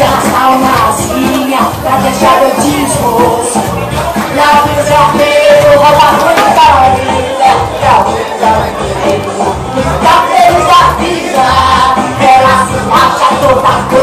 que assar uma asinha pra deixar meu desgosto. Lá no janeiro, rouba muito família, pra vida, pra vida, pra vida. Ela se acha toda coisa.